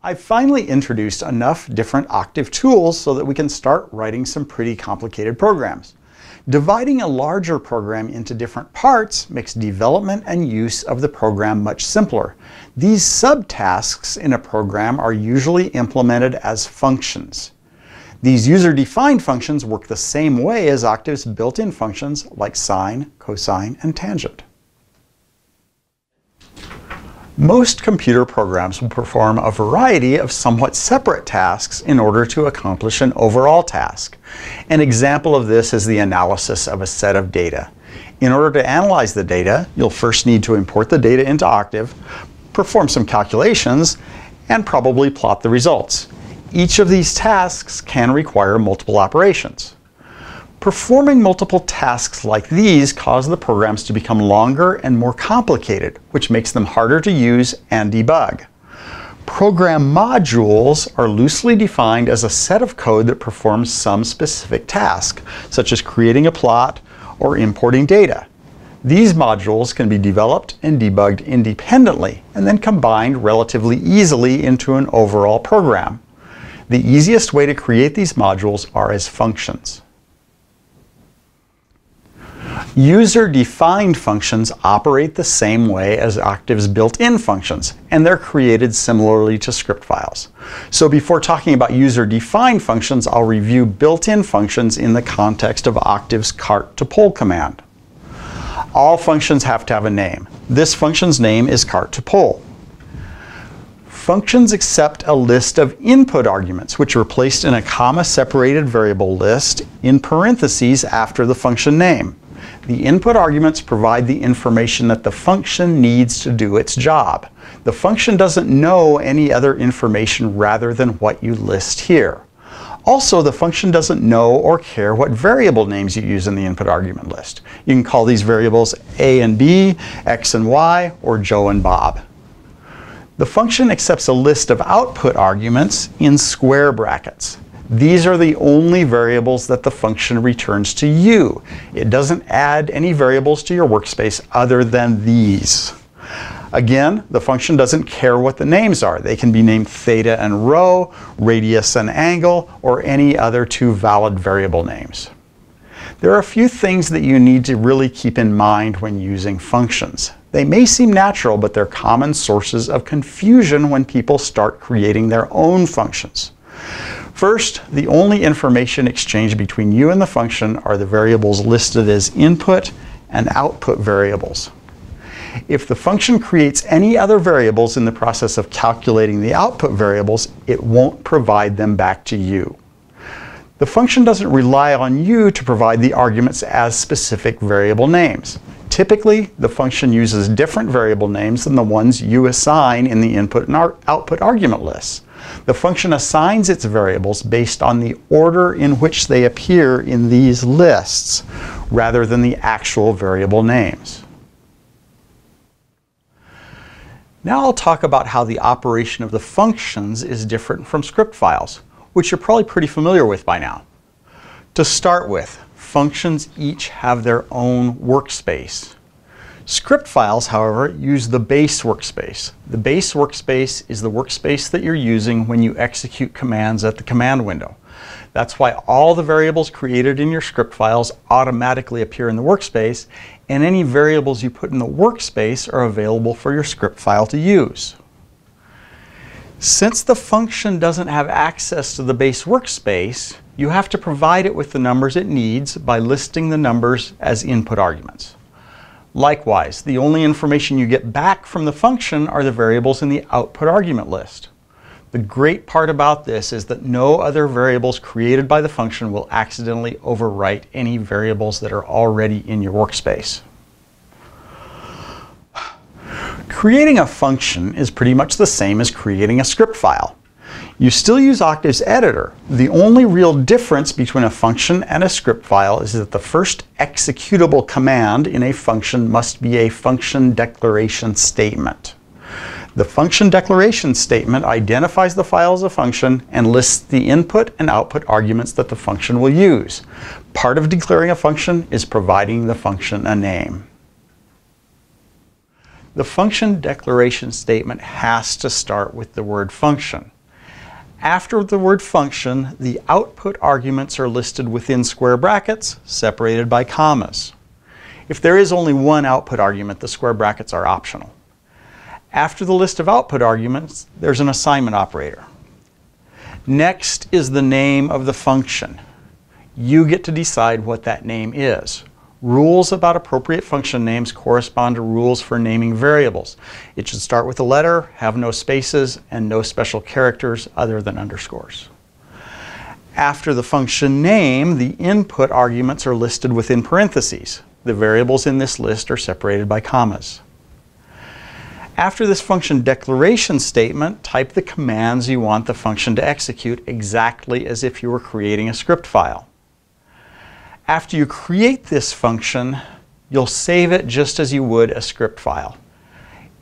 I've finally introduced enough different Octave tools so that we can start writing some pretty complicated programs. Dividing a larger program into different parts makes development and use of the program much simpler. These subtasks in a program are usually implemented as functions. These user-defined functions work the same way as Octave's built-in functions like sine, cosine, and tangent. Most computer programs will perform a variety of somewhat separate tasks in order to accomplish an overall task. An example of this is the analysis of a set of data. In order to analyze the data, you'll first need to import the data into Octave, perform some calculations, and probably plot the results. Each of these tasks can require multiple operations. Performing multiple tasks like these cause the programs to become longer and more complicated, which makes them harder to use and debug. Program modules are loosely defined as a set of code that performs some specific task, such as creating a plot or importing data. These modules can be developed and debugged independently and then combined relatively easily into an overall program. The easiest way to create these modules are as functions. User-defined functions operate the same way as Octave's built-in functions, and they're created similarly to script files. So before talking about user-defined functions, I'll review built-in functions in the context of Octave's cart2pol command. All functions have to have a name. This function's name is cart2pol. Functions accept a list of input arguments, which are placed in a comma-separated variable list in parentheses after the function name. The input arguments provide the information that the function needs to do its job. The function doesn't know any other information rather than what you list here. Also, the function doesn't know or care what variable names you use in the input argument list. You can call these variables a and b, x and y, or Joe and Bob. The function accepts a list of output arguments in square brackets. These are the only variables that the function returns to you. It doesn't add any variables to your workspace other than these. Again, the function doesn't care what the names are. They can be named theta and rho, radius and angle, or any other two valid variable names. There are a few things that you need to really keep in mind when using functions. They may seem natural, but they're common sources of confusion when people start creating their own functions. First, the only information exchanged between you and the function are the variables listed as input and output variables. If the function creates any other variables in the process of calculating the output variables, it won't provide them back to you. The function doesn't rely on you to provide the arguments as specific variable names. Typically, the function uses different variable names than the ones you assign in the input and output argument lists. The function assigns its variables based on the order in which they appear in these lists, rather than the actual variable names. Now I'll talk about how the operation of the functions is different from script files, which you're probably pretty familiar with by now. To start with, functions each have their own workspace. Script files, however, use the base workspace. The base workspace is the workspace that you're using when you execute commands at the command window. That's why all the variables created in your script files automatically appear in the workspace, and any variables you put in the workspace are available for your script file to use. Since the function doesn't have access to the base workspace, you have to provide it with the numbers it needs by listing the numbers as input arguments. Likewise, the only information you get back from the function are the variables in the output argument list. The great part about this is that no other variables created by the function will accidentally overwrite any variables that are already in your workspace. Creating a function is pretty much the same as creating a script file. You still use Octave's editor. The only real difference between a function and a script file is that the first executable command in a function must be a function declaration statement. The function declaration statement identifies the file as a function and lists the input and output arguments that the function will use. Part of declaring a function is providing the function a name. The function declaration statement has to start with the word function. After the word function, the output arguments are listed within square brackets, separated by commas. If there is only one output argument, the square brackets are optional. After the list of output arguments, there's an assignment operator. Next is the name of the function. You get to decide what that name is. Rules about appropriate function names correspond to rules for naming variables. It should start with a letter, have no spaces, and no special characters other than underscores. After the function name, the input arguments are listed within parentheses. The variables in this list are separated by commas. After this function declaration statement, type the commands you want the function to execute exactly as if you were creating a script file. After you create this function, you'll save it just as you would a script file.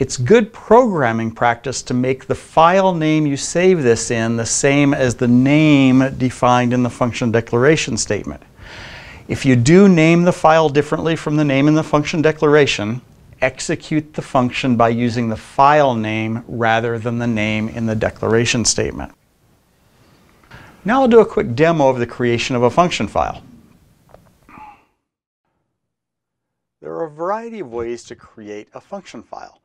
It's good programming practice to make the file name you save this in the same as the name defined in the function declaration statement. If you do name the file differently from the name in the function declaration, execute the function by using the file name rather than the name in the declaration statement. Now I'll do a quick demo of the creation of a function file. There are a variety of ways to create a function file.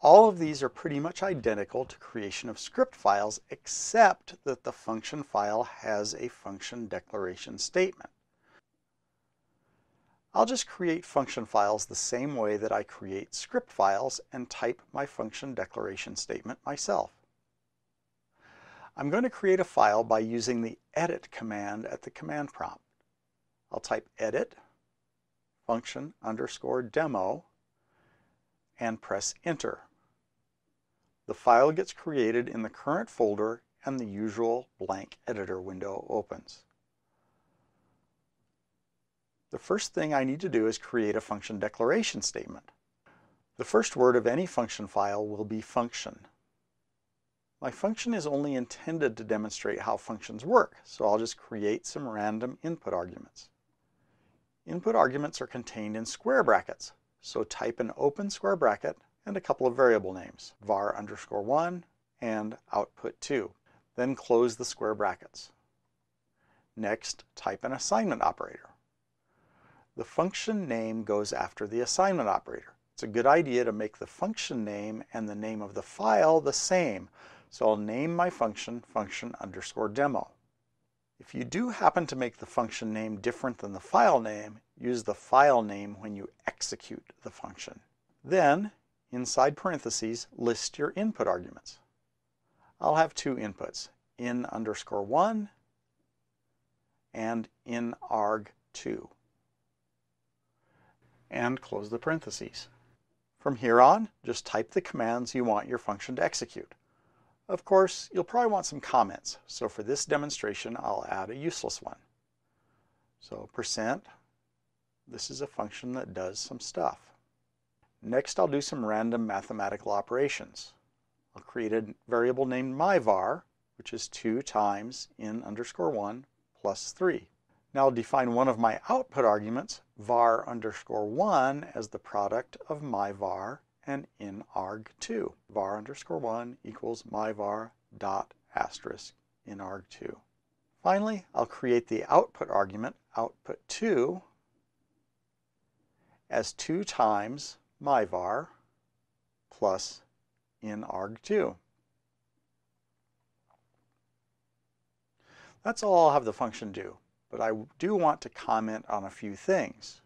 All of these are pretty much identical to creation of script files except that the function file has a function declaration statement. I'll just create function files the same way that I create script files and type my function declaration statement myself. I'm going to create a file by using the edit command at the command prompt. I'll type edit function underscore demo and press enter. The file gets created in the current folder and the usual blank editor window opens. The first thing I need to do is create a function declaration statement. The first word of any function file will be function. My function is only intended to demonstrate how functions work, so I'll just create some random input arguments. Input arguments are contained in square brackets, so type an open square bracket and a couple of variable names, var underscore 1 and output 2. Then close the square brackets. Next, type an assignment operator. The function name goes after the assignment operator. It's a good idea to make the function name and the name of the file the same, so I'll name my function function underscore demo. If you do happen to make the function name different than the file name, use the file name when you execute the function. Then, inside parentheses, list your input arguments. I'll have two inputs, in underscore 1 and in arg2. And close the parentheses. From here on, just type the commands you want your function to execute. Of course, you'll probably want some comments, so for this demonstration, I'll add a useless one. So percent, this is a function that does some stuff. Next, I'll do some random mathematical operations. I'll create a variable named myvar, which is 2 times in underscore 1 plus 3. Now I'll define one of my output arguments, var underscore 1, as the product of myvar and in arg2. var underscore 1 equals myvar dot asterisk in arg2. Finally, I'll create the output argument, output 2, as 2 times myvar plus in arg2. That's all I'll have the function do, but I do want to comment on a few things.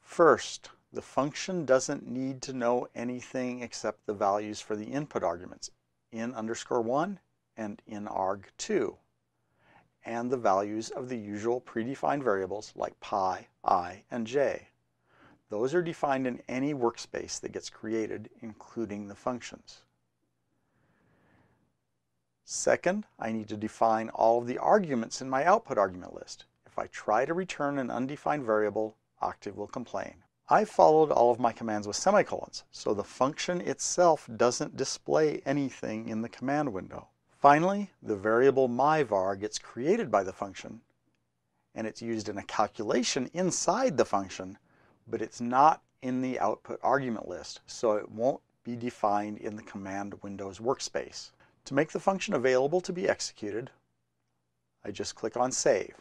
First, the function doesn't need to know anything except the values for the input arguments, in underscore 1 and in arg2, and the values of the usual predefined variables like pi, i, and j. Those are defined in any workspace that gets created, including the functions. Second, I need to define all of the arguments in my output argument list. If I try to return an undefined variable, Octave will complain. I followed all of my commands with semicolons, so the function itself doesn't display anything in the command window. Finally, the variable myvar gets created by the function, and it's used in a calculation inside the function, but it's not in the output argument list, so it won't be defined in the command Windows workspace. To make the function available to be executed, I just click on Save.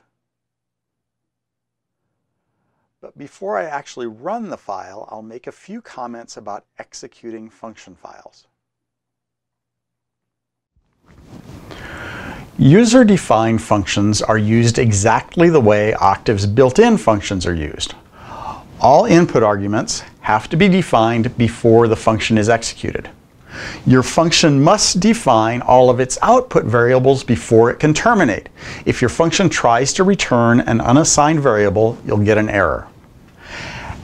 But before I actually run the file, I'll make a few comments about executing function files. User-defined functions are used exactly the way Octave's built-in functions are used. All input arguments have to be defined before the function is executed. Your function must define all of its output variables before it can terminate. If your function tries to return an unassigned variable, you'll get an error.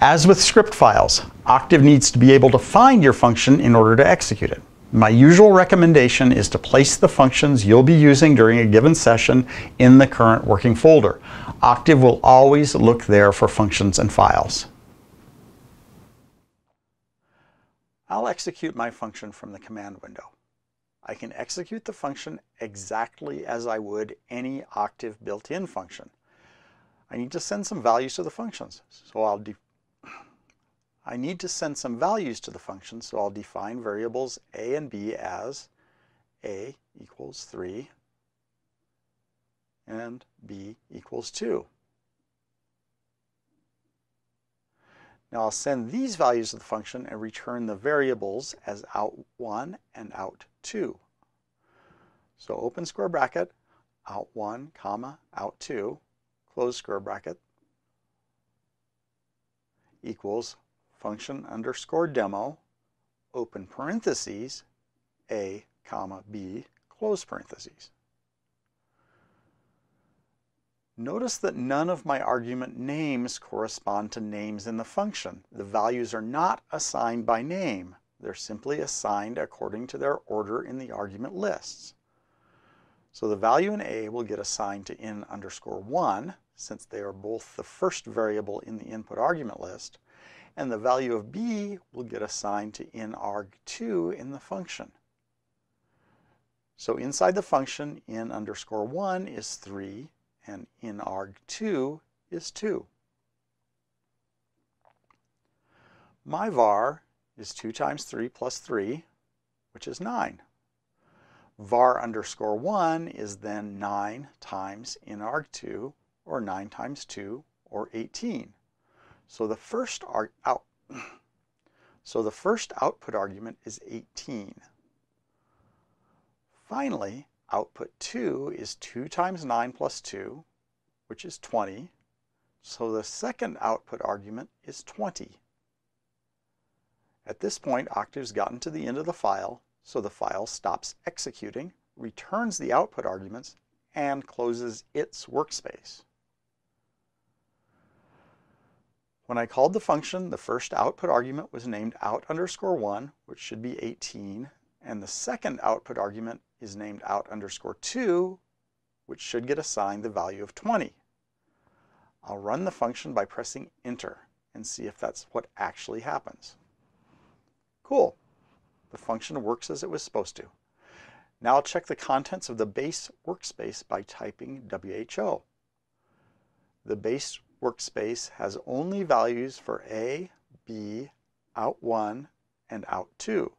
As with script files, Octave needs to be able to find your function in order to execute it. My usual recommendation is to place the functions you'll be using during a given session in the current working folder. Octave will always look there for functions and files. I'll execute my function from the command window. I can execute the function exactly as I would any Octave built-in function. I need to send some values to the functions, so I'll I need to send some values to the function, so I'll define variables a and b as a equals 3 and b equals 2. Now I'll send these values to the function and return the variables as out1 and out2. So open square bracket, out1, comma, out2, close square bracket, equals function underscore demo, open parentheses, a, comma, b, close parentheses. Notice that none of my argument names correspond to names in the function. The values are not assigned by name. They're simply assigned according to their order in the argument lists. So the value in A will get assigned to in underscore 1, since they are both the first variable in the input argument list, and the value of b will get assigned to in arg2 in the function. So inside the function, in underscore 1 is 3, and in arg2 is 2. My var is 2 times 3 plus 3, which is 9. var underscore 1 is then 9 times in arg2, or 9 times 2, or 18. So the first out so the first output argument is 18. Finally, output 2 is 2 times 9 plus 2, which is 20. So the second output argument is 20. At this point, Octave's gotten to the end of the file, so the file stops executing, returns the output arguments, and closes its workspace. When I called the function, the first output argument was named out underscore 1, which should be 18, and the second output argument is named out underscore 2, which should get assigned the value of 20. I'll run the function by pressing enter and see if that's what actually happens. Cool. The function works as it was supposed to. Now I'll check the contents of the base workspace by typing WHO. The base workspace has only values for A, B, out1, and out2.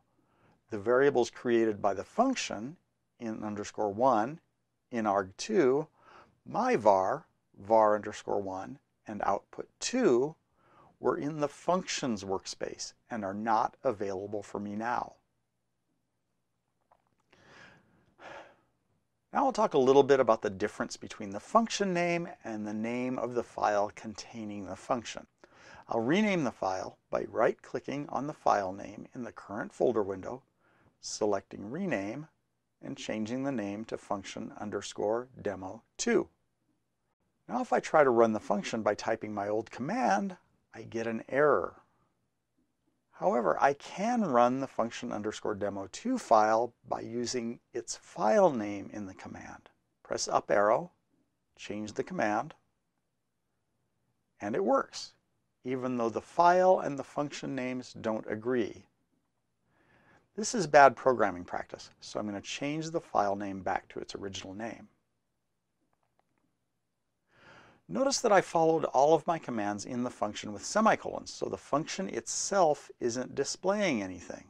The variables created by the function in underscore 1, in arg2, my var, var underscore 1, and output 2 were in the functions workspace and are not available for me now. Now I'll talk a little bit about the difference between the function name and the name of the file containing the function. I'll rename the file by right-clicking on the file name in the current folder window, selecting Rename, and changing the name to function underscore demo2. Now if I try to run the function by typing my old command, I get an error. However, I can run the function underscore demo2 file by using its file name in the command. Press up arrow, change the command, and it works, even though the file and the function names don't agree. This is bad programming practice, so I'm going to change the file name back to its original name. Notice that I followed all of my commands in the function with semicolons, so the function itself isn't displaying anything.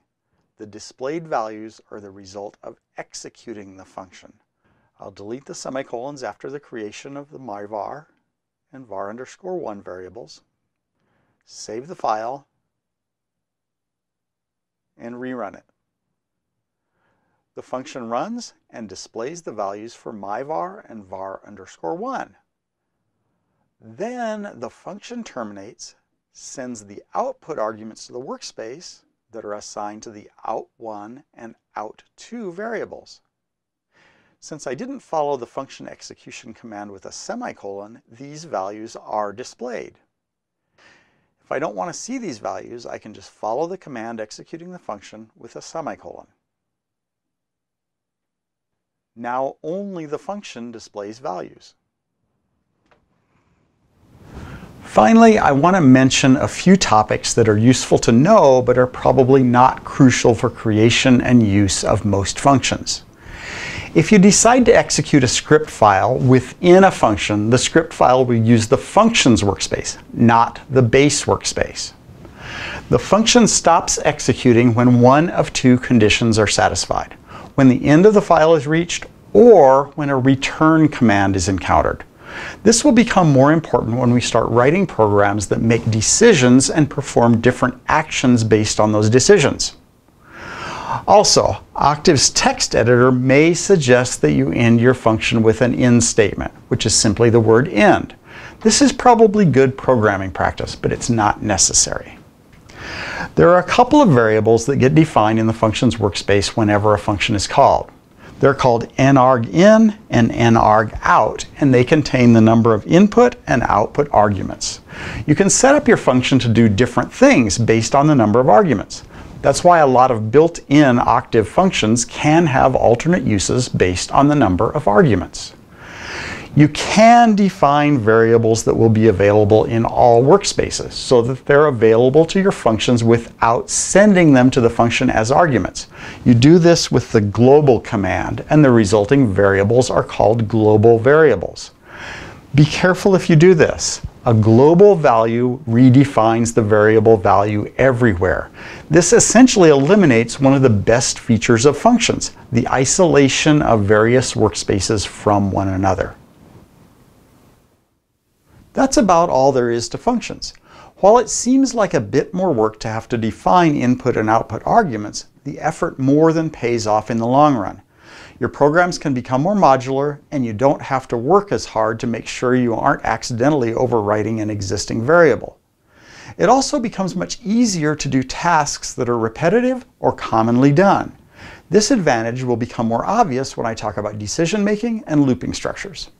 The displayed values are the result of executing the function. I'll delete the semicolons after the creation of the myvar and var underscore 1 variables, save the file, and rerun it. The function runs and displays the values for myvar and var underscore 1. Then the function terminates, sends the output arguments to the workspace that are assigned to the out1 and out2 variables. Since I didn't follow the function execution command with a semicolon, these values are displayed. If I don't want to see these values, I can just follow the command executing the function with a semicolon. Now only the function displays values. Finally, I want to mention a few topics that are useful to know but are probably not crucial for creation and use of most functions. If you decide to execute a script file within a function, the script file will use the functions workspace, not the base workspace. The function stops executing when one of two conditions are satisfied when the end of the file is reached or when a return command is encountered. This will become more important when we start writing programs that make decisions and perform different actions based on those decisions. Also, Octave's text editor may suggest that you end your function with an end statement, which is simply the word end. This is probably good programming practice, but it's not necessary. There are a couple of variables that get defined in the functions workspace whenever a function is called. They're called nargin and nargout, and they contain the number of input and output arguments. You can set up your function to do different things based on the number of arguments. That's why a lot of built-in Octave functions can have alternate uses based on the number of arguments. You can define variables that will be available in all workspaces so that they're available to your functions without sending them to the function as arguments. You do this with the global command and the resulting variables are called global variables. Be careful if you do this. A global value redefines the variable value everywhere. This essentially eliminates one of the best features of functions, the isolation of various workspaces from one another. That's about all there is to functions. While it seems like a bit more work to have to define input and output arguments, the effort more than pays off in the long run. Your programs can become more modular and you don't have to work as hard to make sure you aren't accidentally overwriting an existing variable. It also becomes much easier to do tasks that are repetitive or commonly done. This advantage will become more obvious when I talk about decision making and looping structures.